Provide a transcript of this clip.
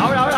Ahora, ahora.